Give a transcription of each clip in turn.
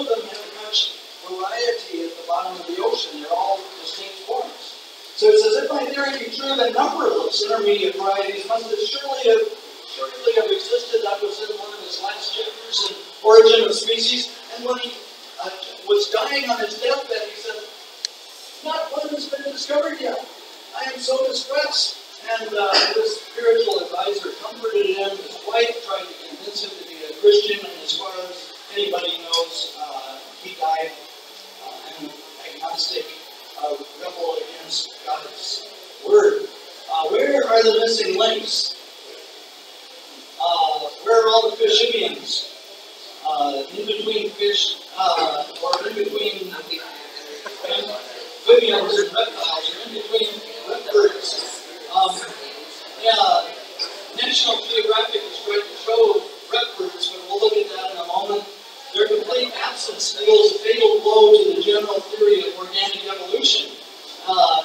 of them have much variety at the bottom of the ocean. They're all distinct forms. So it says, if my theory be true, then numberless intermediate varieties must have surely have surely have existed. That was in one of his last chapters in Origin of Species. And when he uh, was dying on his deathbed, he said, not one has been discovered yet. I am so distressed. And uh, his spiritual advisor comforted him. His wife tried to convince him to be a Christian. And as far as anybody knows, uh, he died uh, an agnostic uh, rebel against God's word. Uh, where are the missing links? Uh, where are all the fishibians? Uh, in between fish, or in between amphibians and reptiles, or in between reptiles. Um, yeah, National Geographic is trying to show reptiles, but we'll look at that in a moment. Their complete absence deals a fatal blow to the general theory of organic evolution. Uh,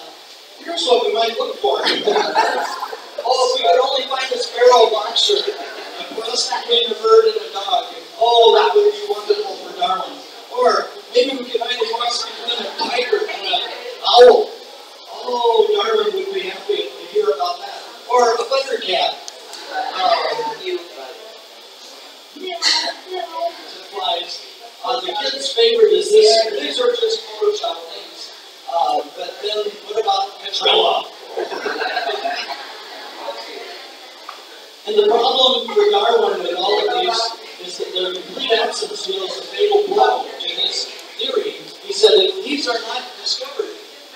here's what we might look for. oh, if we could only find a sparrow boxer, a cross between a bird and a dog, and, Oh, that would be wonderful for Darwin. Or maybe we could find a cross between a tiger and an owl. Oh, Darwin would be happy to hear about that. Or a feather cat. Uh, supplies. Uh, the kid's favorite is this. These are just Photoshop things. Uh, but then, what about Petrella? and the problem for Darwin with all of these is that their complete absence deals a fatal blow to his theory. He are not discovered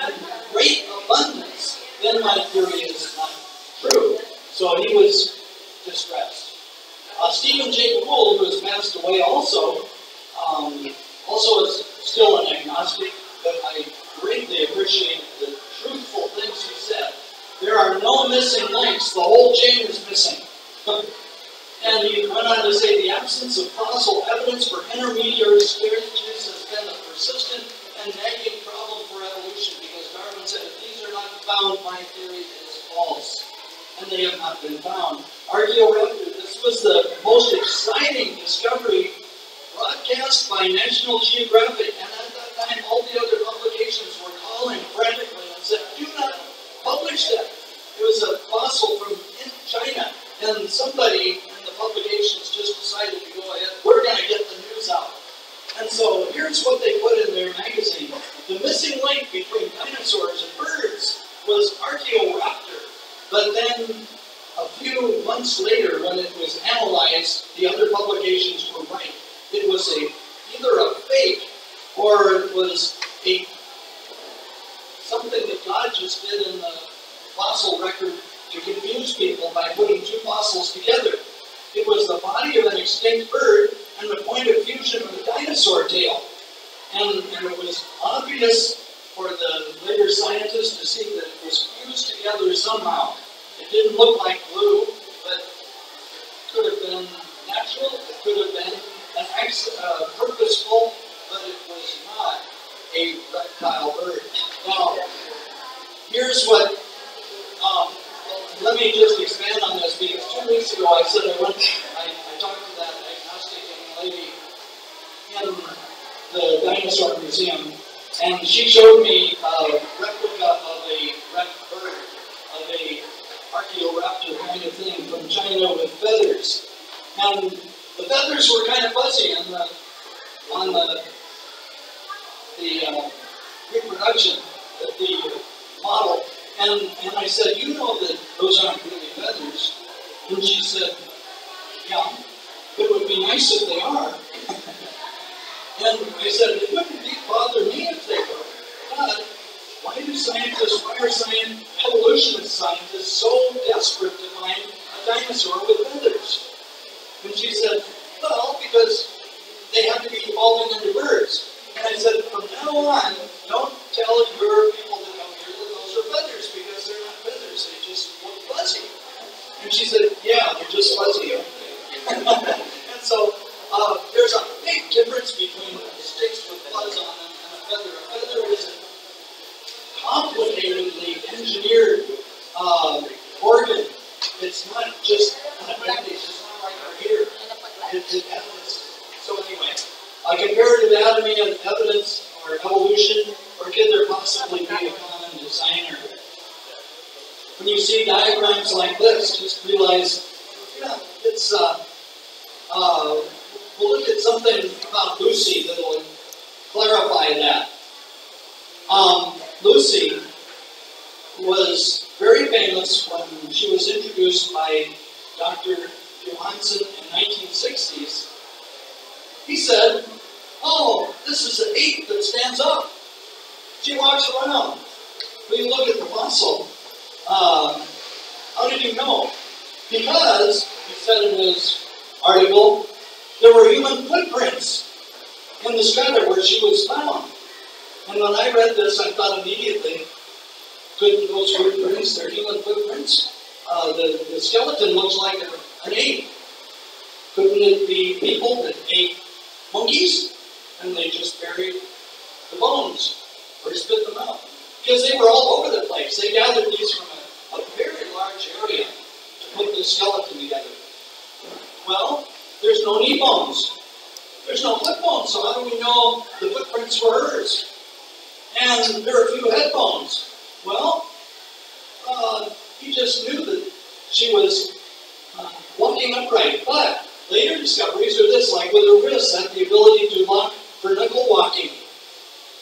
in great abundance, then my theory is not true. So he was distressed. Uh, Stephen Jay Gould, who has passed away also, um, also is still an agnostic, but I greatly appreciate the truthful things he said. There are no missing links. The whole chain is missing. and he went on to say the absence of fossil evidence for intermediary stages has been a persistent nagging problem for evolution because Darwin said if these are not found, my theory is false. And they have not been found. Archaeoraptor, this was the most exciting discovery broadcast by National Geographic, and at that time all the other publications were calling frantically and said, do not publish that. It was a fossil from China, and somebody in the publications just decided to go ahead, we're going to get the news out. And so here's what they put in their magazine. The missing link between dinosaurs and birds was Archaeoraptor. But then a few months later, when it was analyzed, the other publications were right. It was a either a fake or it was a something that God just did in the fossil record to confuse people by putting two fossils together. It was the body of an extinct bird and the point of fusion of the dinosaur tail. And, and it was obvious for the later scientists to see that it was fused together somehow. It didn't look like glue, but it could have been natural, it could have been an uh, purposeful, but it was not a reptile bird. Now, here's what, um, let me just expand on this because two weeks ago I said I went, I, I talked to that agnostic young lady in the dinosaur museum, and she showed me a replica of a red bird, of a Archaeoraptor kind of thing from China with feathers. And the feathers were kind of fuzzy on the on the the uh, reproduction, the model. And and I said, you know that those aren't really feathers. And she said, yeah, it would be nice if they are. And I said, it wouldn't bother me if they were. But why do scientists, why are science, evolutionist scientists so desperate to find a dinosaur with feathers? And she said, well, because they have to be evolving into birds. And I said, from now on, don't tell your people that come here that those are feathers because they're not feathers. They just look fuzzy. And she said, yeah, they're just fuzzy. and so uh, there's a difference between sticks with fuzz on them and a feather. A feather is a complicatedly engineered uh, organ. It's not just an appendage. It's not like our ear. It, it has, so anyway, a comparative anatomy and evidence or evolution, or could there possibly be a common designer? When you see diagrams like this, just realize, yeah, it's, uh, uh, we'll look at something about Lucy that will clarify that. Um, Lucy was very famous when she was introduced by Dr. Johanson in the 1960s. He said, "Oh, this is an ape that stands up." She walks around. You look at the fossil, uh, how did you know? Because he said in his article, there were human footprints in the strata where she was found. And when I read this, I thought immediately, couldn't those footprints, they're human footprints? Uh, the, the skeleton looks like a, an ape. Couldn't it be people that ate monkeys and they just buried the bones or spit them out? Because they were all over the place. They gathered these from a, a very large area to put the skeleton together. Well, there's no knee bones. There's no foot bones, so how do we know the footprints were hers? And there are a few head bones. Well, uh, he just knew that she was uh, walking upright. But later discoveries are this, like with her wrists, had the ability to lock for knuckle walking.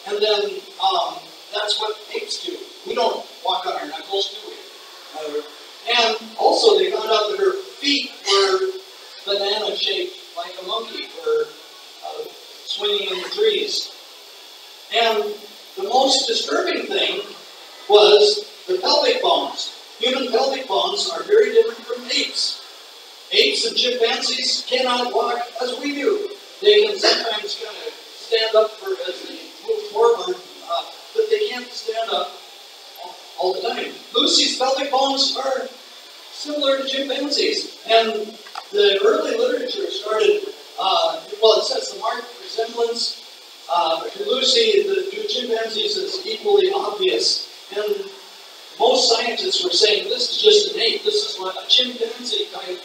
And then um, that's what apes do. We don't walk on our knuckles, do we? Uh, and also, they found out that her feet were banana shaped like a monkey, were uh, swinging in the trees. And the most disturbing thing was the pelvic bones. Human pelvic bones are very different from apes. Apes and chimpanzees cannot walk as we do. They can sometimes kind of stand up for as they move forward, uh, but they can't stand up all the time. Lucy's pelvic bones are similar to chimpanzees, and the early literature started. Uh, well, it says the marked resemblance uh, to Lucy, the to chimpanzees is equally obvious, and most scientists were saying this is just an ape. This is what a chimpanzee type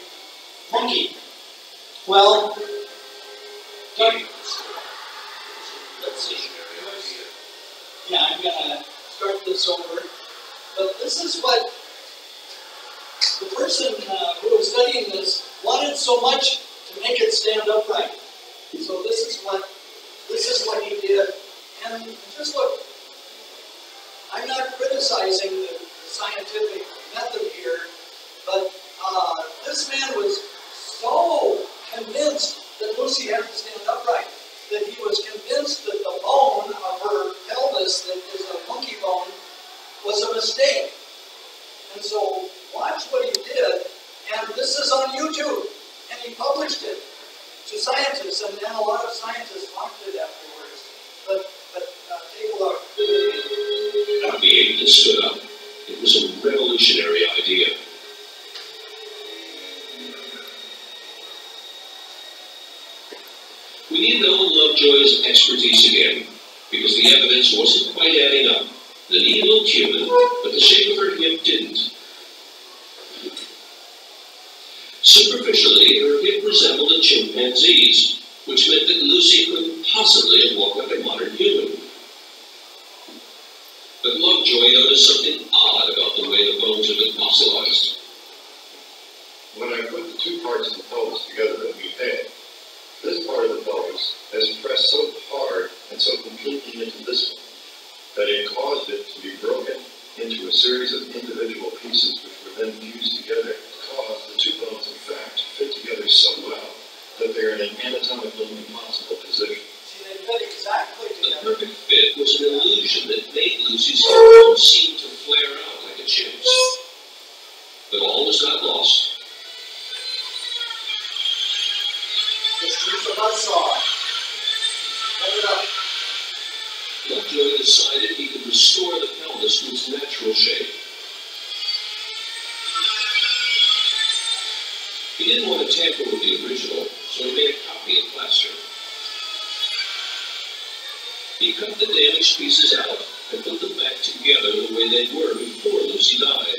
monkey. Well, let's see. Yeah, I'm gonna start this over. But this is what the person uh, who was studying this wanted so much to make it stand upright. So this is what this is what he did. And just look, I'm not criticizing the scientific method here, but uh, this man was so convinced that Lucy had to stand upright that he was convinced that the bone of her pelvis, that is a monkey bone, was a mistake. And so watch what he did, and this is on YouTube, and he published it to scientists, and then a lot of scientists mocked it afterwards. But, but uh, take a look. Not the that stood up. It was a revolutionary idea. We need Owen Lovejoy's expertise again, because the evidence wasn't quite adding up. The knee looked human, but the shape of her hip didn't. Superficially, her hip resembled a chimpanzee's, which meant that Lucy couldn't possibly have walked like a modern human. But Lovejoy noticed something odd about the way the bones had been fossilized. When I put the two parts of the pelvis together that we had, this part of the pelvis has pressed so hard and so completely into this one that it caused it to be broken into a series of individual pieces which were then fused together to cause the two bones in fact to fit together so well that they're in an anatomically impossible position. See, they fit exactly The together. perfect fit was an illusion that made Lucy's bones seem to flare out like a chimp's. But all was not lost. Just use the buzzsaw. Cut it up. Lovejoy decided he could restore the pelvis to its natural shape. He didn't want to tamper with the original, so he made a copy in plaster. He cut the damaged pieces out and put them back together the way they were before Lucy died.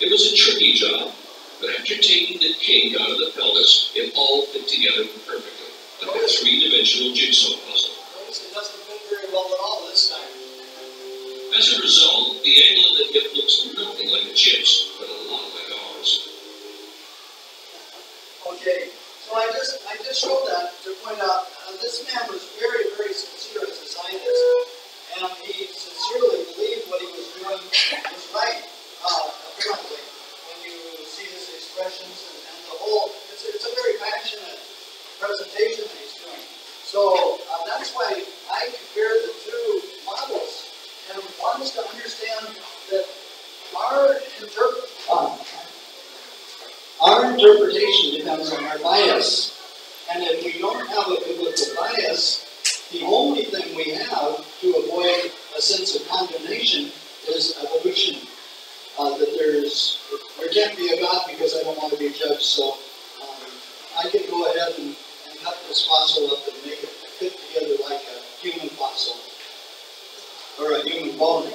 It was a tricky job, But after taking the cake out of the pelvis, it all fit together perfectly, like a three-dimensional jigsaw puzzle. At all this time. As a result, the angle of the hip looks nothing like a chip's, but a lot like ours. Okay, so I just, I just showed that to point out, uh, this man was very, very sincere as a scientist. And he sincerely believed what he was doing was right, uh, apparently. When you see his expressions and, and the whole, it's, it's a very passionate presentation that he's doing. So, uh, that's why I compare the two models. And one is to understand that our interpret, uh, our interpretation depends on our bias. And if we don't have a biblical bias, the only thing we have to avoid a sense of condemnation is evolution. Uh, that there's, there can't be a God because I don't want to be judged, so um, I can go ahead and, and cut this fossil up and make it fit together like a human fossil or a human bone.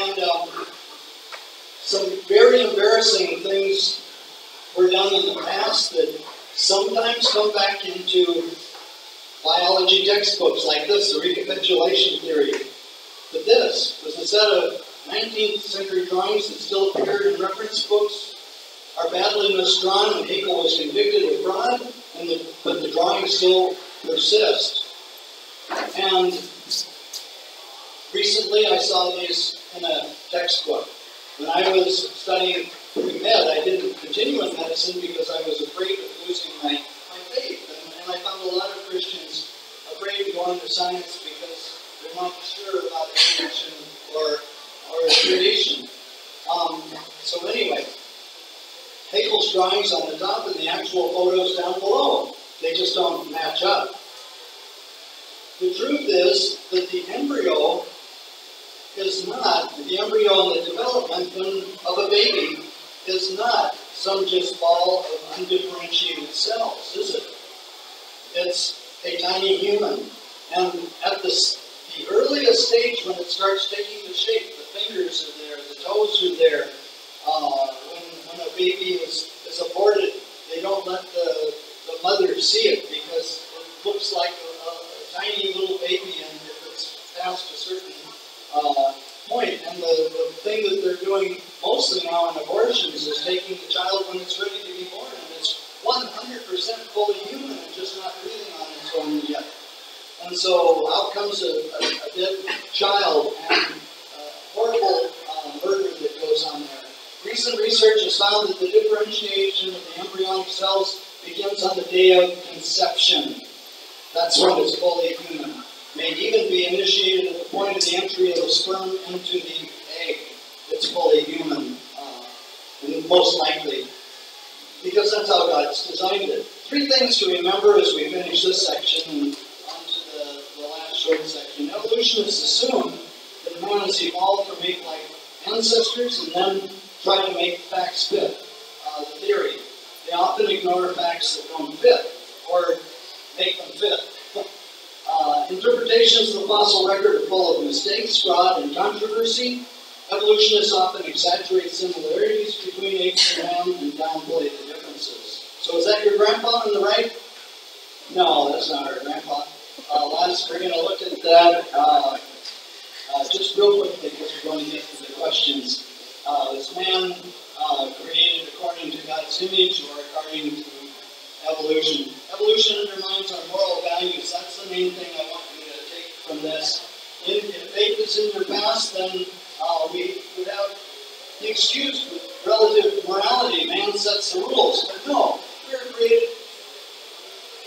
And um, some very embarrassing things were done in the past that sometimes come back into biology textbooks like this, the recapitulation theory. But this was a set of 19th century drawings that still appear in reference books, are badly misdrawn, and Haeckel was convicted of fraud, and the, but the drawings still persist. And recently I saw these in a textbook. When I was studying pre-med, I didn't continue in medicine because I was afraid losing my, my faith. And, and I found a lot of Christians afraid to go into science because they're not sure about evolution or, or creation. Um, so anyway, Haeckel's drawings on the top and the actual photos down below, they just don't match up. The truth is that the embryo is not, the embryo and the development of a baby is not some just ball of undifferentiated cells, is it? It's a tiny human. And at the, the earliest stage when it starts taking the shape, the fingers are there, the toes are there. Uh, when, when a baby is, is aborted, they don't let the, the mother see it because it looks like a, a, tiny little baby and if it's past a certain uh, point. And the, the thing that they're doing mostly now in abortions is taking the child when it's ready to be born, and it's 100% fully human and just not breathing on its own yet. And so out comes a, a, a dead child and horrible uh, murder that goes on there. Recent research has found that the differentiation of the embryonic cells begins on the day of conception. That's when it's fully human may even be initiated at the point of the entry of the sperm into the egg. It's fully human, most likely, because that's how God's designed it. Three things to remember as we finish this section and onto the, the last short section. Evolutionists assume that man has evolved from ape-like ancestors and then try to make facts fit uh, the theory. They often ignore facts that don't fit or make them fit. Uh, interpretations of the fossil record are full of mistakes, fraud, and controversy. Evolutionists often exaggerate similarities between apes and man and downplay the differences. So is that your grandpa on the right? No, that's not our grandpa. Uh, last, we're going to look at that uh, uh, just real quickly because we're going to get to the questions. Uh, this man uh, created according to God's image or according to evolution. Evolution undermines our moral values. That's the main thing I want you to take from this. If, if faith is in your past, then uh, we would have the excuse with relative morality. Man sets the rules. But no, we are created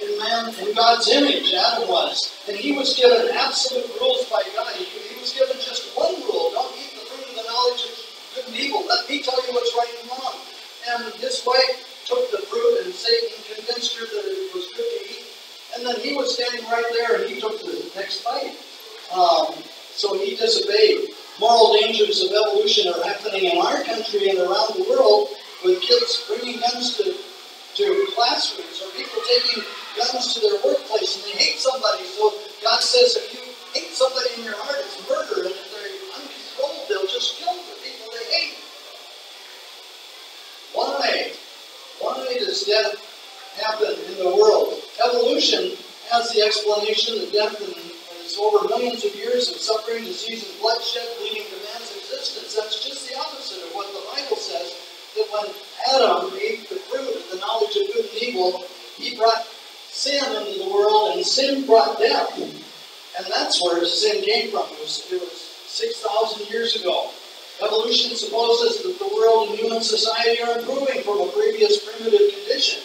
in man, in God's image, Adam was. And he was given absolute rules by God. He, he was given just one rule. Don't eat the fruit of the knowledge of good and evil. Let me tell you what's right and wrong. And his wife took the fruit and Satan convinced her that it was good to eat. And then he was standing right there and he took the next bite. Um, so he disobeyed moral dangers of evolution are happening in our country and around the world with kids bringing guns to, to classrooms or people taking guns to their workplace and they hate somebody. So God says if you hate somebody in your heart, it's murder. And if they're uncontrolled, they'll just kill the people they hate. Why? Why does death happen in the world. Evolution has the explanation that death over millions of years of suffering, disease, and bloodshed leading to man's existence. That's just the opposite of what the Bible says. That when Adam ate the fruit of the knowledge of good and evil, he brought sin into the world, and sin brought death. And that's where sin came from. It was, was 6,000 years ago. Evolution supposes that the world and human society are improving from a previous primitive condition.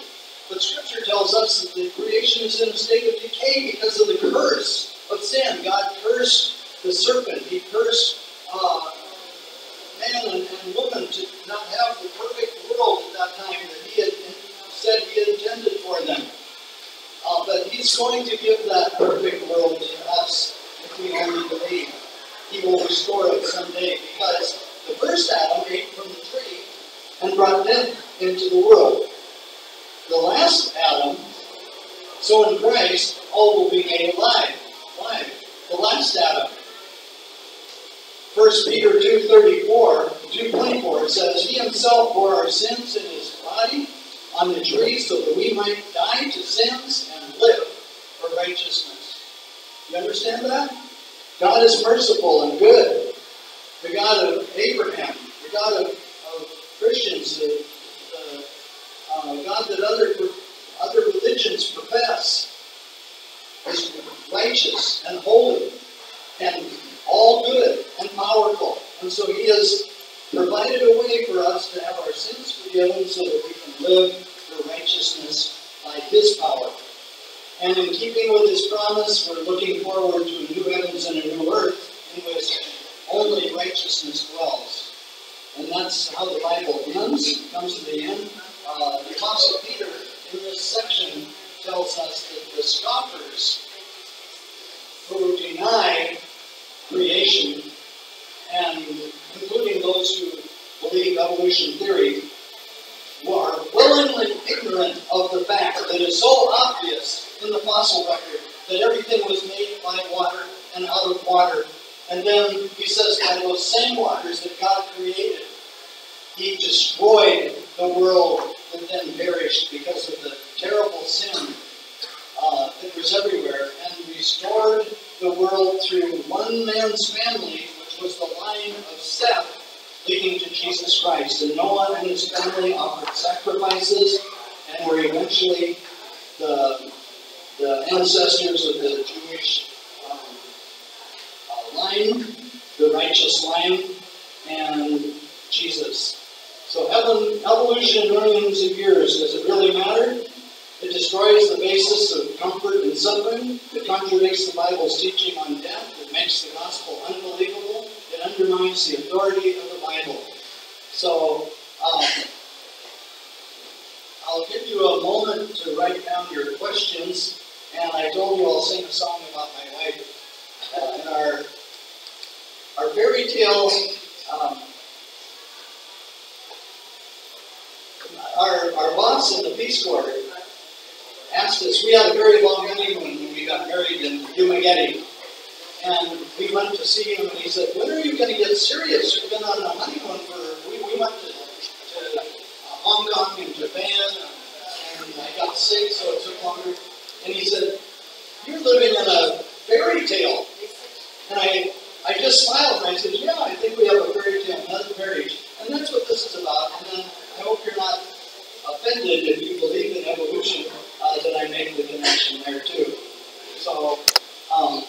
But Scripture tells us that the creation is in a state of decay because of the curse of sin. God cursed the serpent. He cursed uh, man and, and woman to not have the perfect world at that time that He had said He had intended for them. Uh, but He's going to give that perfect world to us if we only believe. He will restore it someday because the first Adam ate from the tree and brought death into the world. The last Adam, so in Christ, all will be made alive. The last Adam. 1 Peter 2.34, 2.24 says, He himself bore our sins in his body on the tree so that we might die to sins and live for righteousness. You understand that? God is merciful and good. The God of Abraham, the God of, of Christians, the, the uh, God that other, other religions profess, is righteous and holy and all good and powerful. And so He has provided a way for us to have our sins forgiven so that we can live for righteousness by His power. And in keeping with His promise, we're looking forward to a new heavens and a new earth in which only righteousness dwells. And that's how the Bible ends, comes to the end. Uh, the Apostle Peter, in this section, tells us that the scoffers who deny creation, and including those who believe evolution theory, who are willingly ignorant of the fact that it's so obvious in the fossil record that everything was made by water and out of water. And then he says by those same waters that God created, he destroyed the world that then perished because of the terrible sin uh, that was everywhere and restored the world through one man's family, which was the line of Seth, leading to Jesus Christ. And Noah and his family offered sacrifices and were eventually the, the ancestors of the Jewish um, uh, line, the righteous line, and Jesus. So evolution millions of years, does it really matter? It destroys the basis of comfort and suffering. It contradicts the Bible's teaching on death. It makes the gospel unbelievable. It undermines the authority of the Bible. So, um, I'll give you a moment to write down your questions. And I told you I'll sing a song about my wife. Uh, and our, our fairy tale um, our, our boss in the Peace Corps asked us, we had a very long honeymoon when we got married in Humageddon. And we went to see him and he said, when are you going to get serious? You've been on a honeymoon for, we, we went to, to uh, Hong Kong and Japan and I got sick so it took longer. And he said, you're living in a fairy tale. And I, I just smiled and I said, yeah, I think we have a fairy tale, marriage. And that's what this is about. And then I hope you're not offended if you believe in evolution uh, that I make the connection there too. So um,